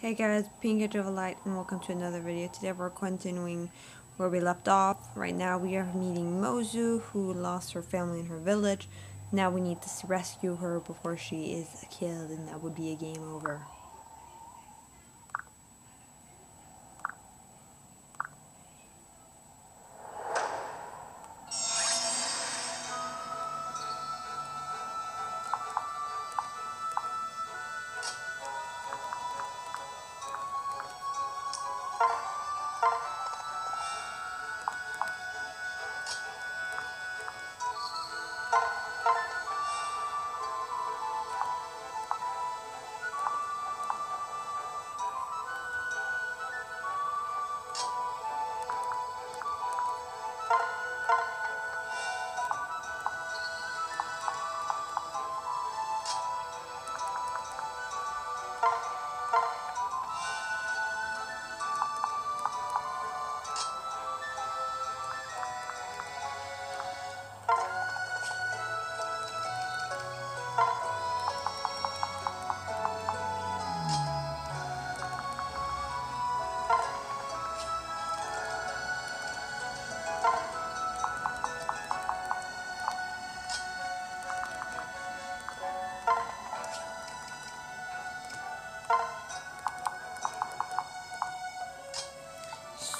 Hey guys, Pink of a Light and welcome to another video. Today we're continuing where we left off. Right now we are meeting Mozu who lost her family in her village. Now we need to rescue her before she is killed and that would be a game over.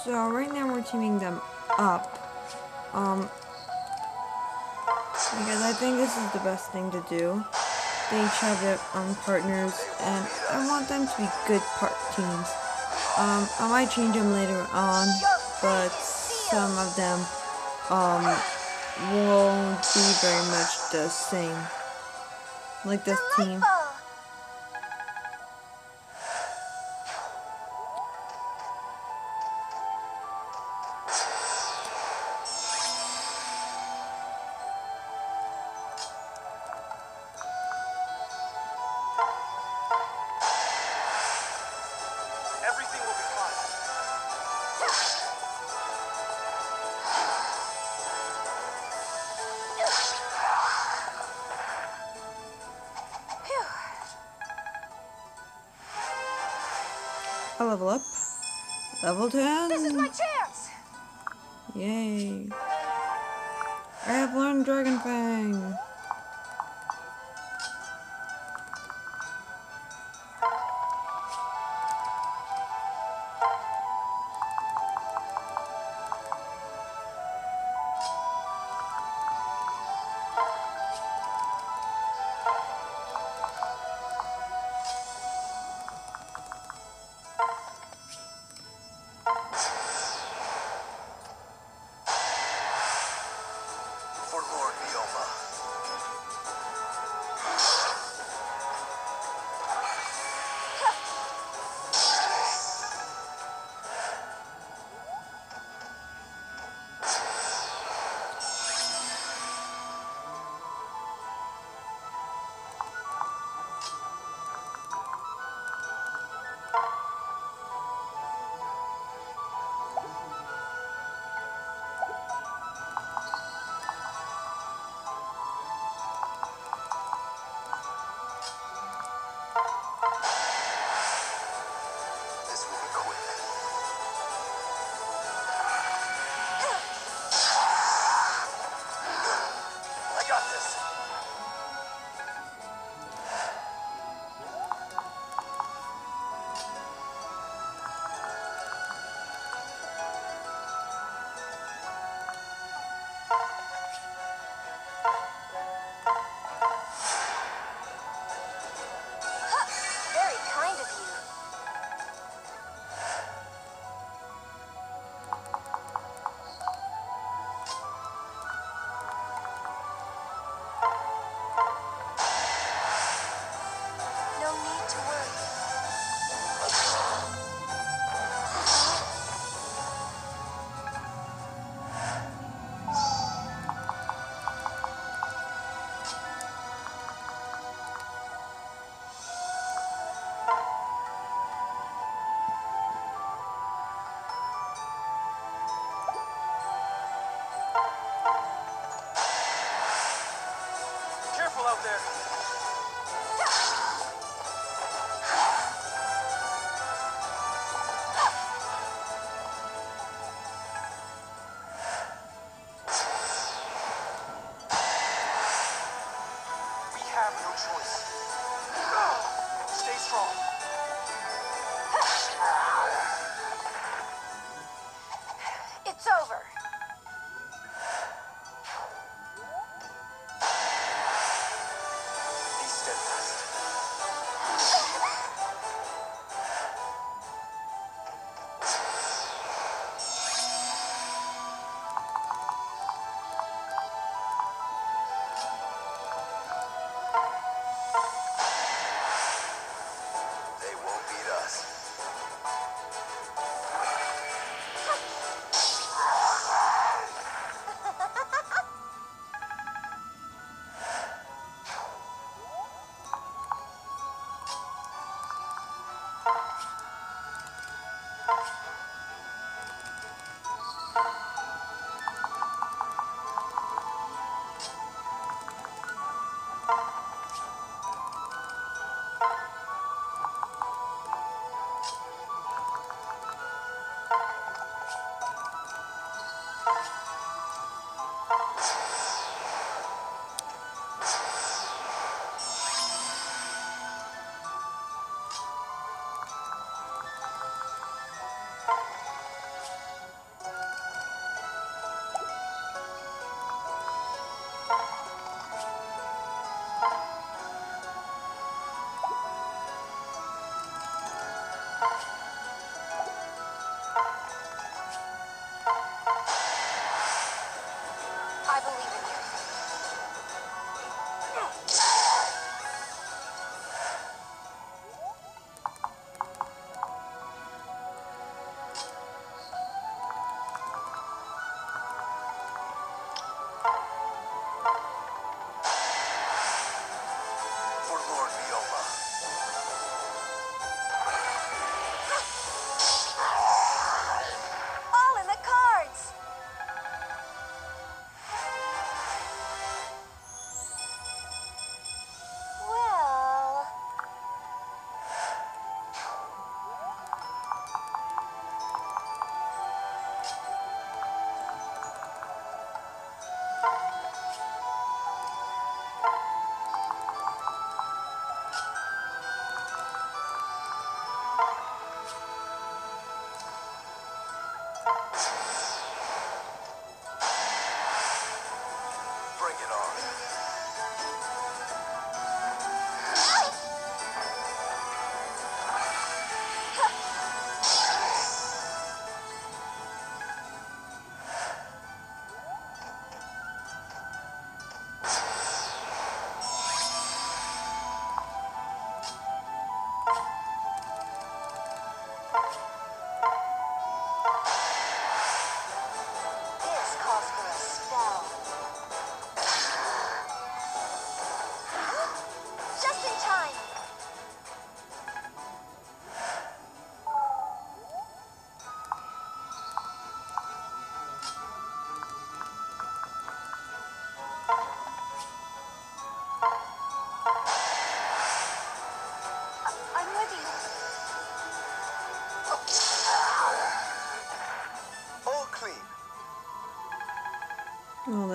So right now we're teaming them up. Um, because I think this is the best thing to do. They each have their own partners, and I want them to be good part teams. Um, I might change them later on, but some of them um won't be very much the same. Like this team.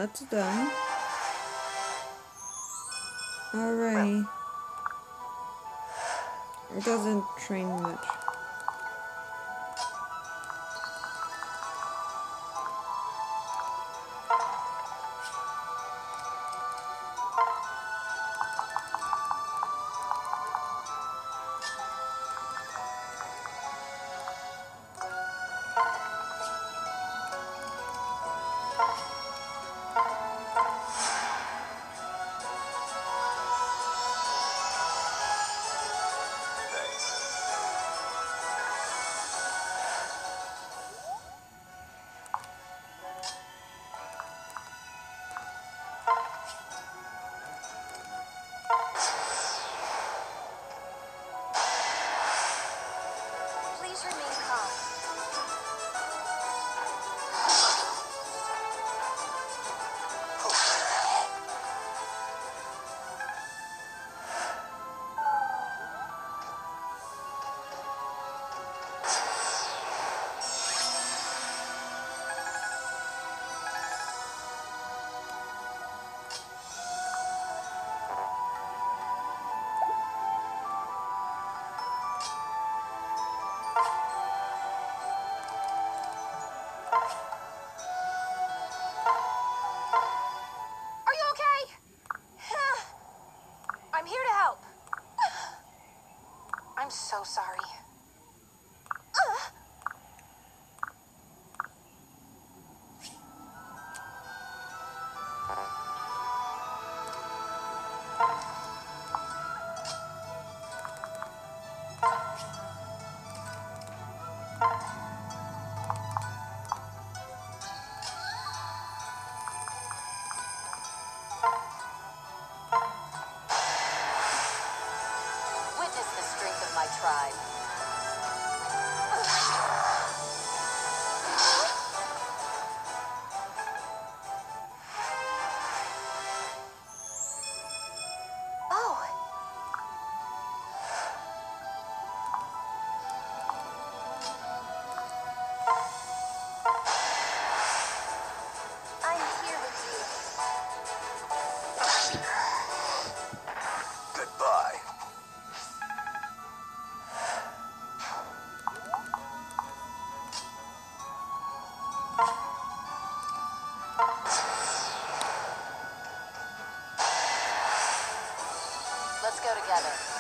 that's done. Alrighty. It doesn't train much. so sorry. together.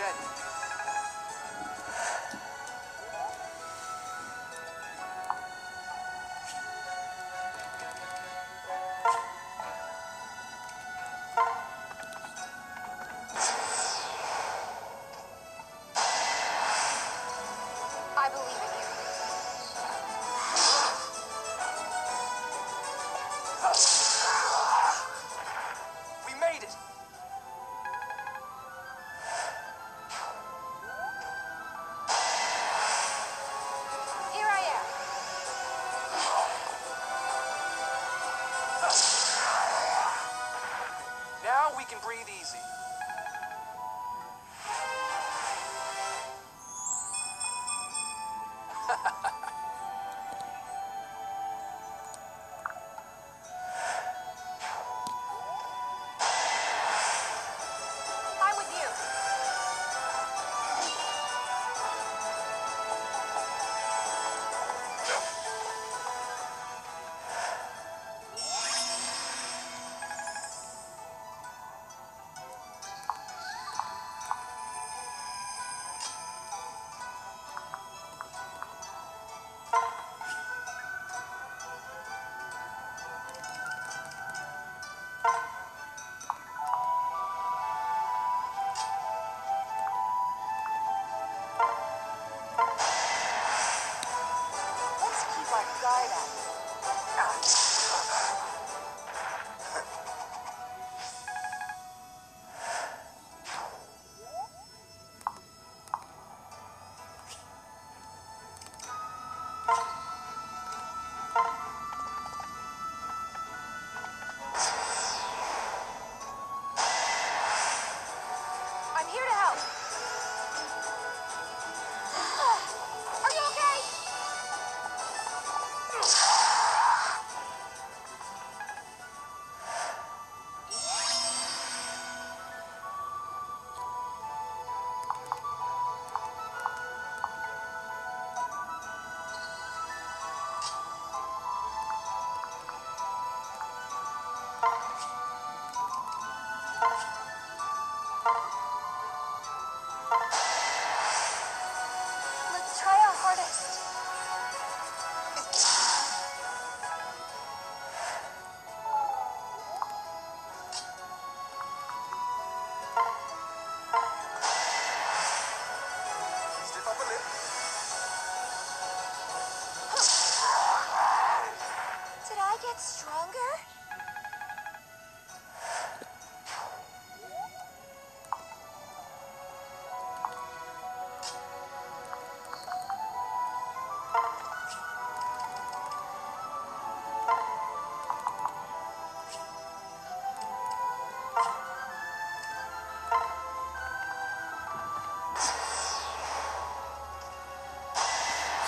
Fail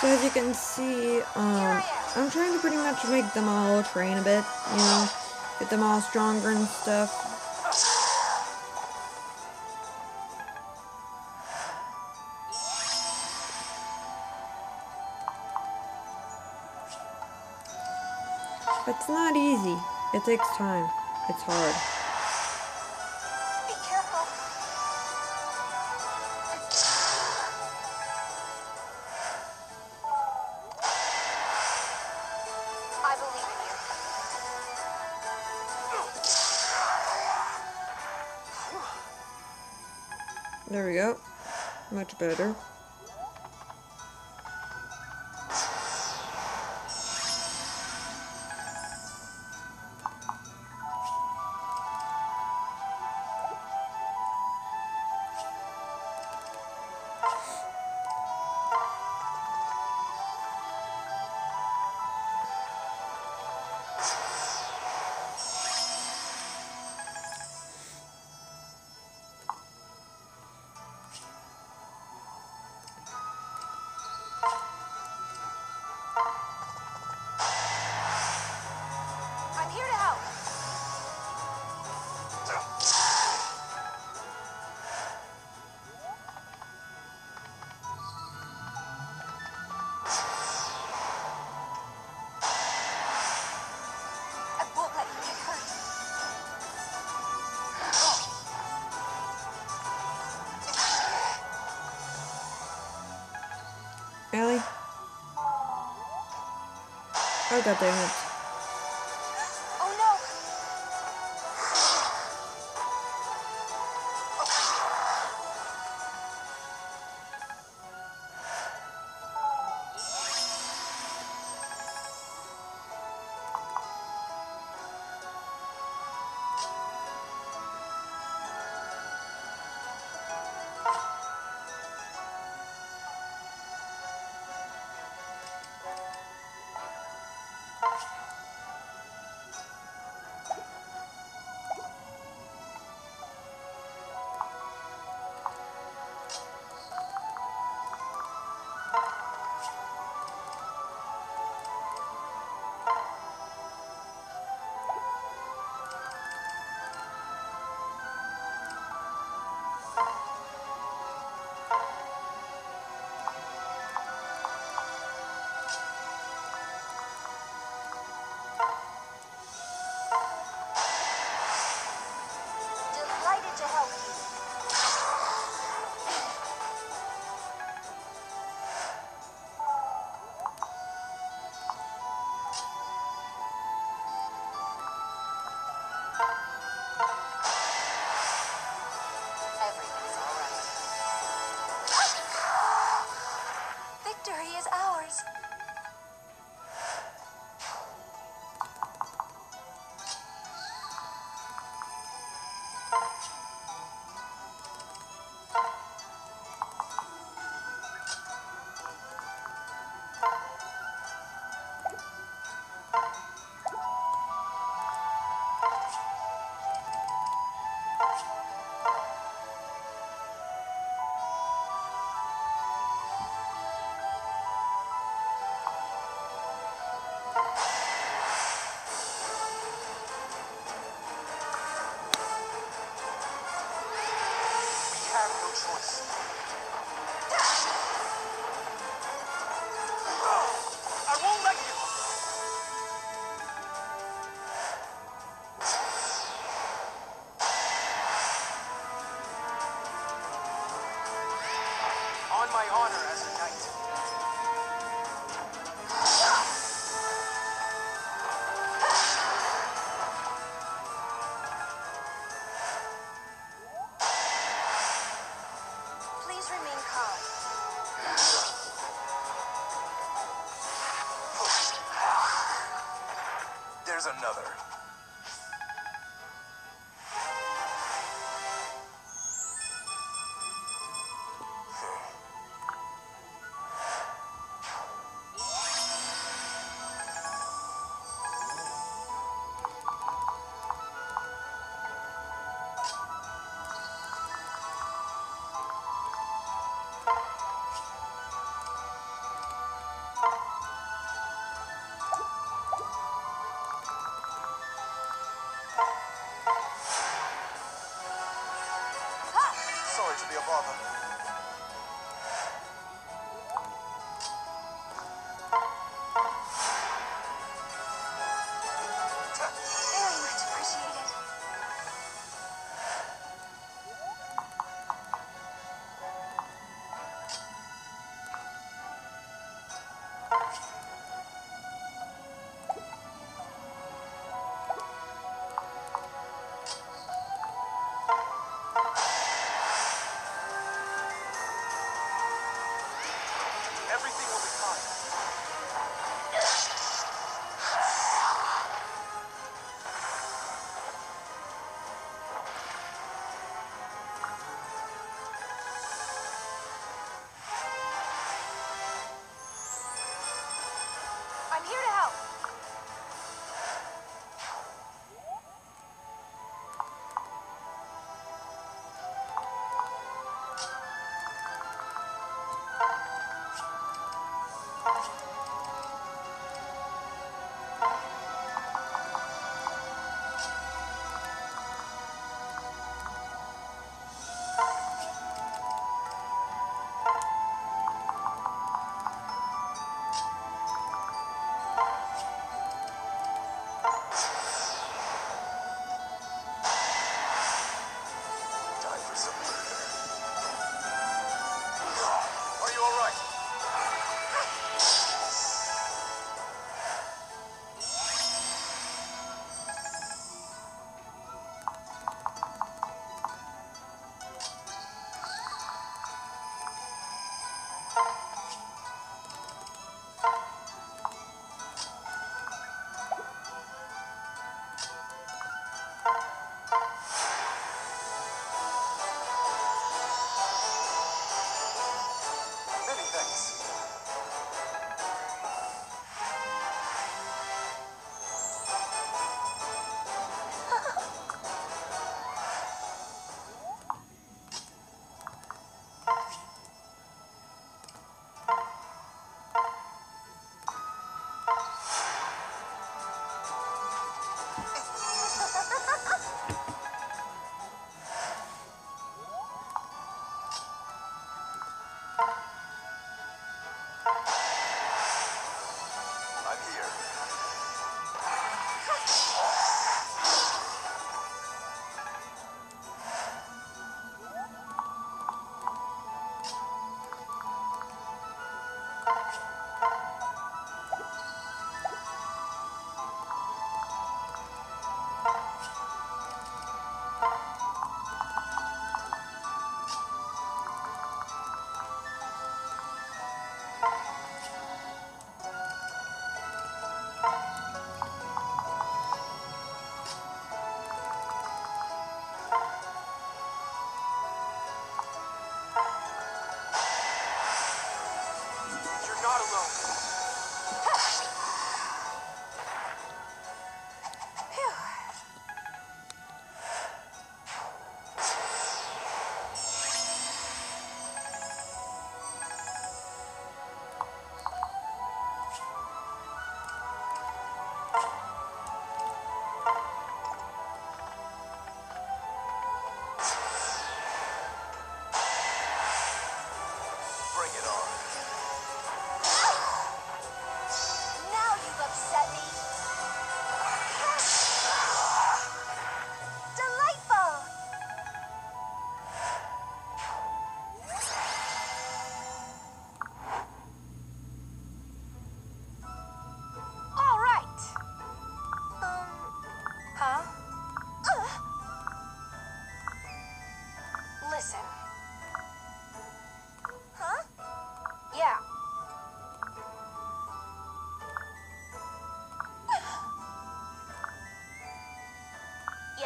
So as you can see, um, I'm trying to pretty much make them all train a bit, you know, get them all stronger and stuff. It's not easy. It takes time. It's hard. Much better. はいてあっ There's another.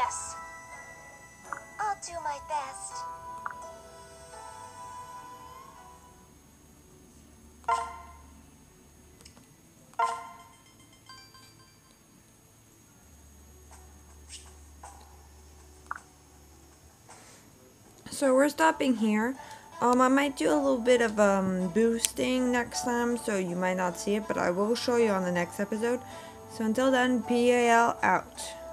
Yes. I'll do my best. So we're stopping here. Um, I might do a little bit of um, boosting next time, so you might not see it, but I will show you on the next episode. So until then, PAL out.